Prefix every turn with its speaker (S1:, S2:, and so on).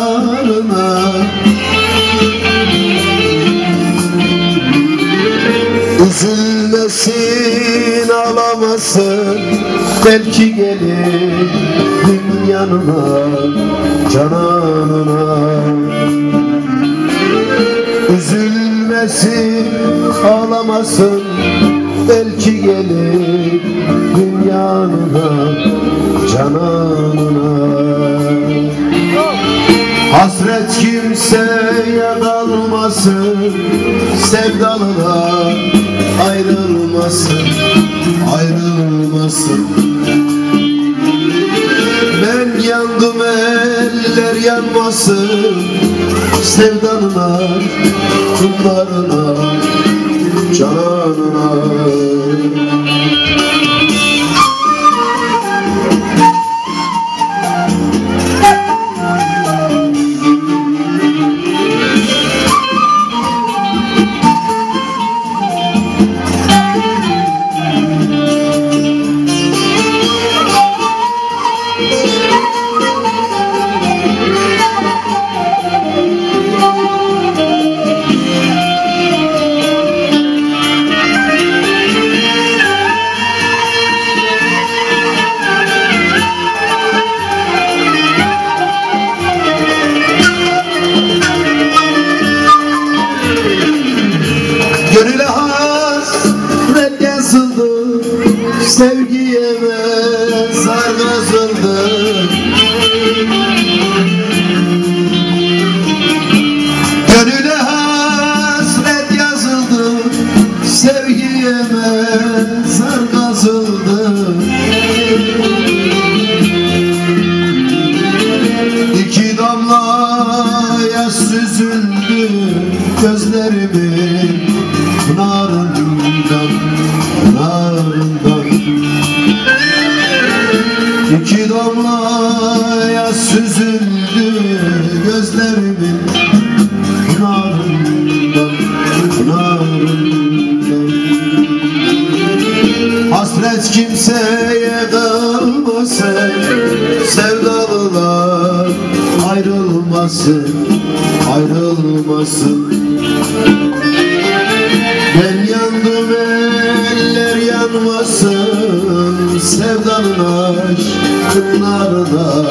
S1: diyarına Üzülmesin ağlamasın. Belki gelir yanına Cananına. Üzülmesin ağlamasın. Belki gelir dünyanına Cananına. Hasret kimseye kalmasın Sevdalılar ayrılmasın Ayrılmasın. Ben yandım eller yanmasın Sevdanına, kumlarına, Gönüle mezar kazıldı Gönüle hasret yazıldı Sevgiye mezar kazıldı. İki damla yaş süzüldü gözlerimin pınarından İki damla yaş süzüldü gözlerimin pınarından, pınarından. Hasret kimseye kalmasın Sevdalılar ayrılmasın Ayrılmasın Sarada